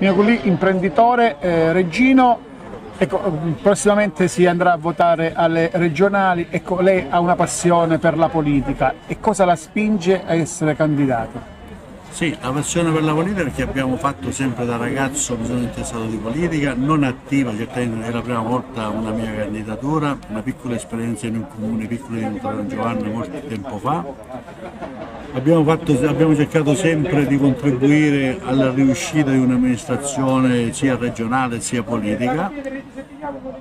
Nino Gulli, imprenditore, eh, Reggino, ecco, prossimamente si andrà a votare alle regionali, ecco, lei ha una passione per la politica. E cosa la spinge a essere candidato? Sì, la passione per la politica perché abbiamo fatto sempre da ragazzo, mi sono interessato di politica, non attiva, certamente è la prima volta una mia candidatura, una piccola esperienza in un comune piccolo di Montalano Giovanni molto tempo fa. Abbiamo, fatto, abbiamo, cercato sempre di contribuire alla riuscita di un'amministrazione sia regionale sia politica,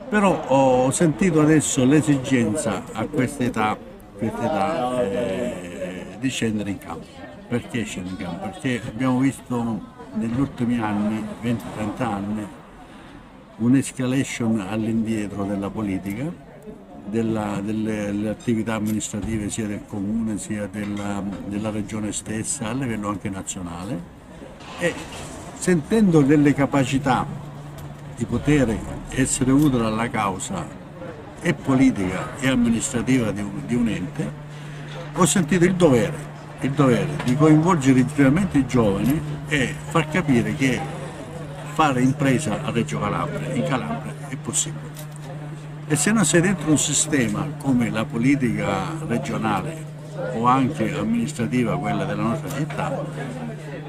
però ho sentito adesso l'esigenza a questa età, questa età eh, di scendere in campo. Perché campo? Perché abbiamo visto negli ultimi anni, 20-30 anni, un'escalation all'indietro della politica, della, delle, delle, attività amministrative sia del comune sia della, della regione stessa a livello anche nazionale e sentendo delle capacità di poter essere utile alla causa e politica e amministrativa di un, di un ente, ho sentito il dovere il dovere di coinvolgere veramente i giovani e far capire che fare impresa a Reggio Calabria, in Calabria, è possibile. E se non sei dentro un sistema come la politica regionale o anche amministrativa, quella della nostra città,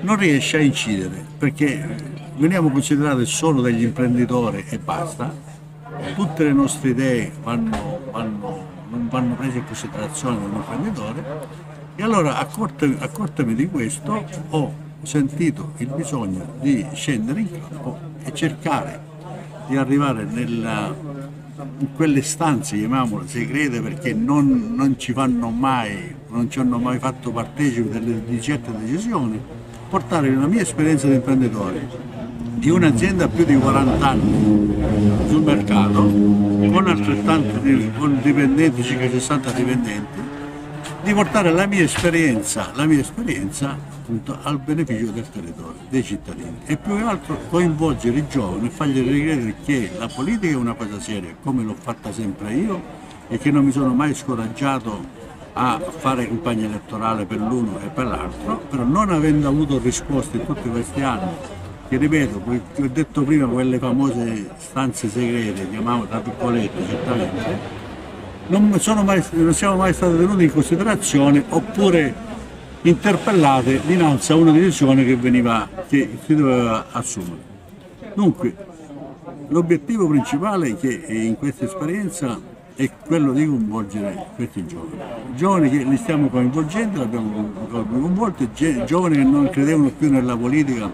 non riesci a incidere perché veniamo considerati solo degli imprenditori e basta, tutte le nostre idee vanno, vanno, non vanno prese in considerazione da un imprenditore e allora accortami di questo ho sentito il bisogno di scendere in campo e cercare di arrivare nella, in quelle stanze, chiamiamole segrete, perché non, non, ci fanno mai, non ci hanno mai fatto partecipi delle, di certe decisioni, portare la mia esperienza di imprenditore di un'azienda più di 40 anni sul mercato, con con dipendenti, circa 60 dipendenti, di portare la mia esperienza, la mia esperienza appunto, al beneficio del territorio, dei cittadini. E più che altro coinvolgere i giovani e fargli credere che la politica è una cosa seria, come l'ho fatta sempre io e che non mi sono mai scoraggiato a fare campagna elettorale per l'uno e per l'altro, però non avendo avuto risposte in tutti questi anni, che ripeto, ho detto prima, quelle famose stanze segrete, chiamiamo tra piccolette certamente, non, mai, non siamo mai state tenute in considerazione oppure interpellate dinanzi a una decisione che, veniva, che si doveva assumere. Dunque, l'obiettivo principale che in questa esperienza è quello di coinvolgere questi giovani. Giovani che li stiamo coinvolgendo, li abbiamo coinvolti, giovani che non credevano più nella politica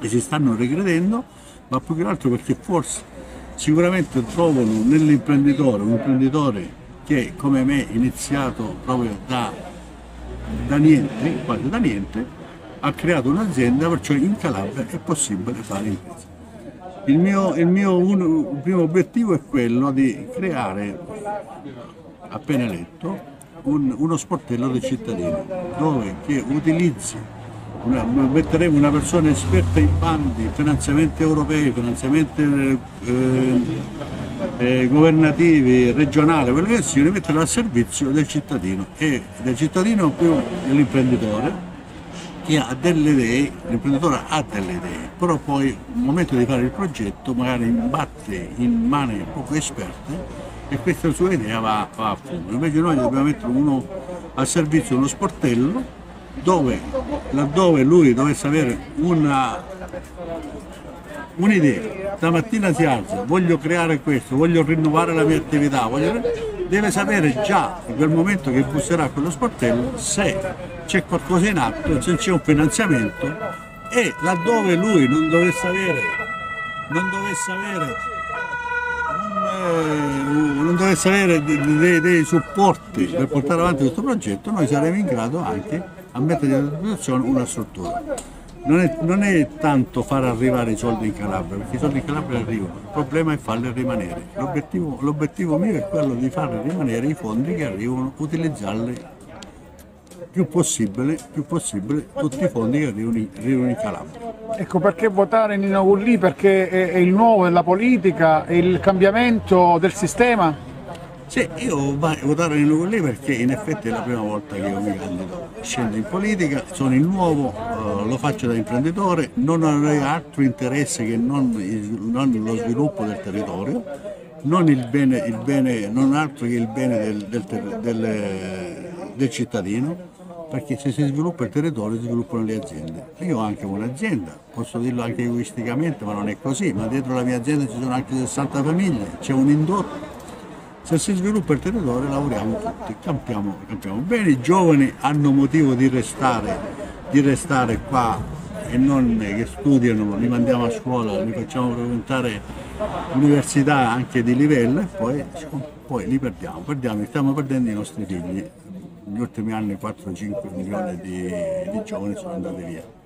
e si stanno ricredendo, ma più che altro perché forse sicuramente trovano nell'imprenditore un imprenditore che come me è iniziato proprio da, da niente, quasi da niente, ha creato un'azienda, perciò in Calabria è possibile fare impresa. Il mio, il mio un, primo obiettivo è quello di creare, appena eletto, un, uno sportello dei cittadini, dove che utilizzi una, metteremo una persona esperta in bandi, finanziamenti europei, finanziamenti eh, eh, governativi, regionali, quello che sia, li mettere al servizio del cittadino e del cittadino più dell'imprenditore che ha delle idee, l'imprenditore ha delle idee, però poi nel momento di fare il progetto magari imbatte in mani poco esperte e questa sua idea va, va a fumo. Invece noi dobbiamo mettere uno al servizio uno sportello dove, laddove lui dovesse avere un'idea, stamattina si alza, voglio creare questo, voglio rinnovare la mia attività, voglio... deve sapere già in quel momento che busserà quello sportello se c'è qualcosa in atto, se c'è un finanziamento e laddove lui non dovesse avere, non dovesse avere, un, eh, non dovesse avere dei, dei supporti per portare avanti questo progetto, noi saremo in grado anche a mettere a disposizione una struttura non è, non è, tanto far arrivare i soldi in Calabria, perché i soldi in Calabria arrivano, il problema è farli rimanere. L'obiettivo mio è quello di far rimanere i fondi che arrivano, utilizzarli più possibile, più possibile tutti i fondi che arrivano, arrivano in Calabria. Ecco perché votare Nino Gullì? Perché è, è il nuovo della politica, è il cambiamento del sistema? Sì, io votare Nino Gullì perché in effetti è la prima volta che io mi candido. Scendo in politica, sono il nuovo, uh, lo faccio da imprenditore, non avrei altro interesse che non, non lo sviluppo del territorio, non, il bene, il bene, non altro che il bene del, del, del, del cittadino perché se si sviluppa il territorio si sviluppano le aziende. Io ho anche un'azienda, posso dirlo anche egoisticamente, ma non è così, ma dietro la mia azienda ci sono anche 60 famiglie, c'è un indotto. Se si sviluppa il territorio lavoriamo tutti, campiamo, campiamo bene, i giovani hanno motivo di restare, di restare qua e non che studiano, li mandiamo a scuola, li facciamo frequentare università anche di livello e poi, poi li perdiamo, perdiamo, stiamo perdendo i nostri figli negli ultimi anni 4-5 milioni di, di giovani sono andati via.